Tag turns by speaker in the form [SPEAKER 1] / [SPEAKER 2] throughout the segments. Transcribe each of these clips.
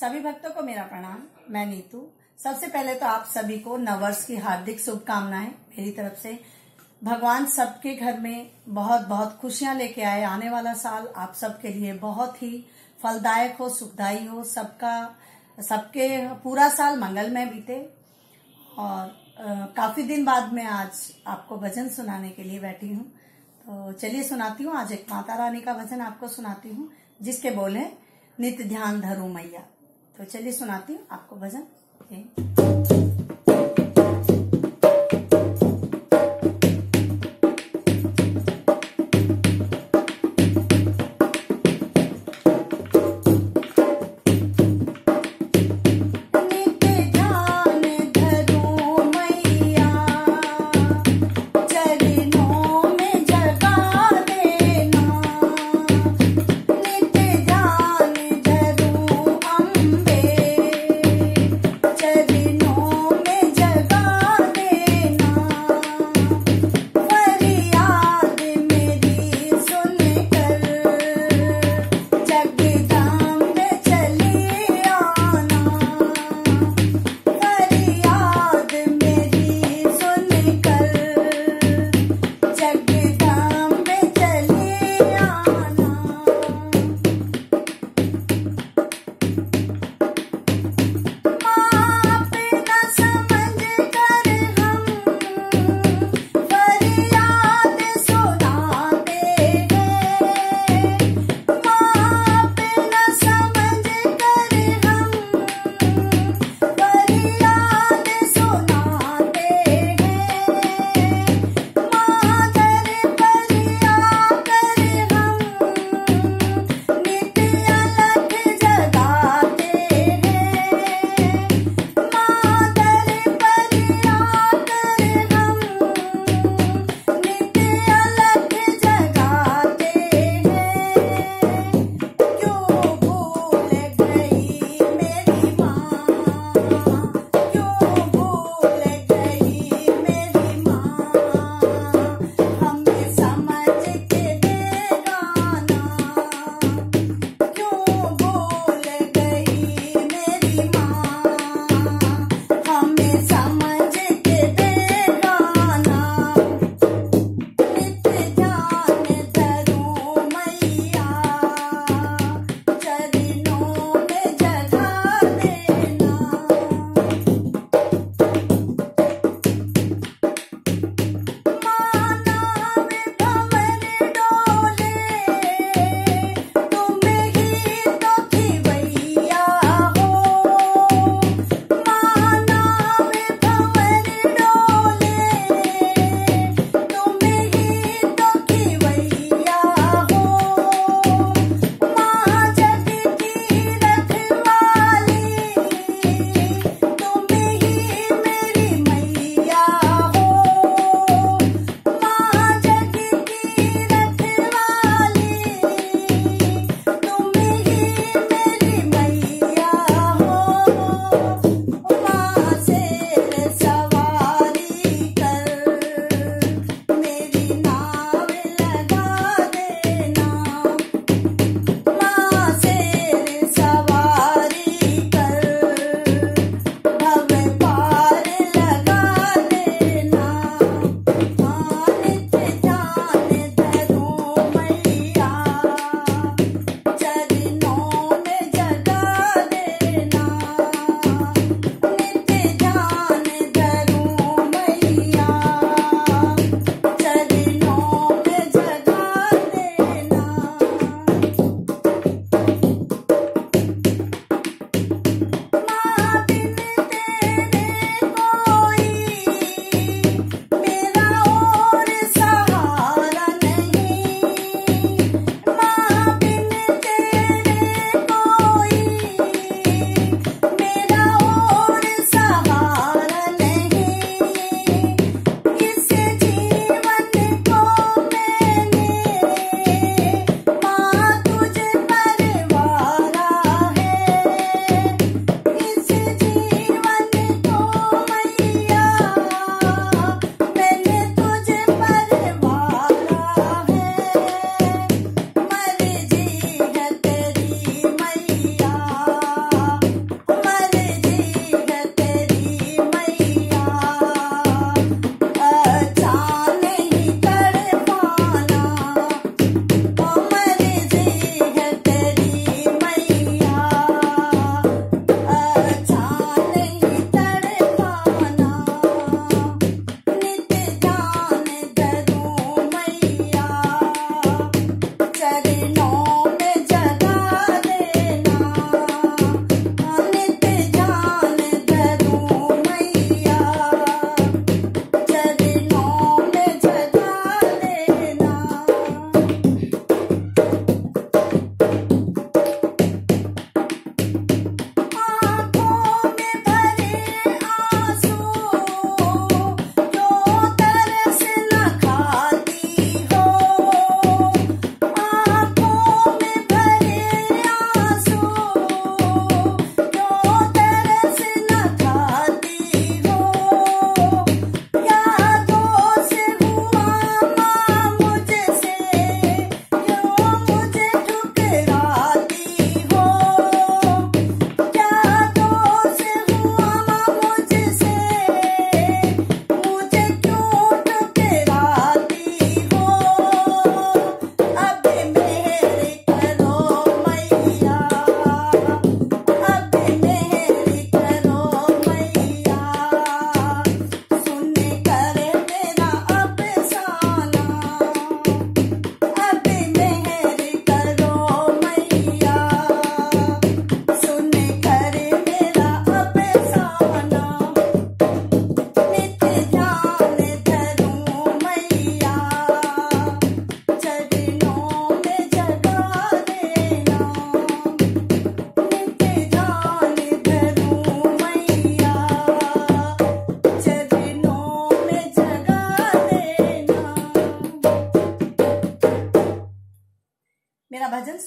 [SPEAKER 1] सभी भक्तों को मेरा प्रणाम। मैं नीतू। सबसे पहले तो आप सभी को नववर्ष की हार्दिक शुभकामनाएँ। मेरी तरफ़ से भगवान सबके घर में बहुत बहुत खुशियाँ लेके आए आने वाला साल। आप सबके लिए बहुत ही फलदायक हो सुखदायी हो। सबका सबके पूरा साल मंगलमय बीते। और अ, काफ़ी दिन बाद मैं आज आपको भजन सुनाने के लिए बैठी हूँ। तो चलिए सुनाती हूँ। आज एक माता रानी का भजन आपको सुनाती हूँ जिसके बोले नित्य ध्यान धरू मैया। तो चलिए सुनाती हूँ आपको भजन।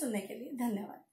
[SPEAKER 1] सुनने के लिए धन्यवाद।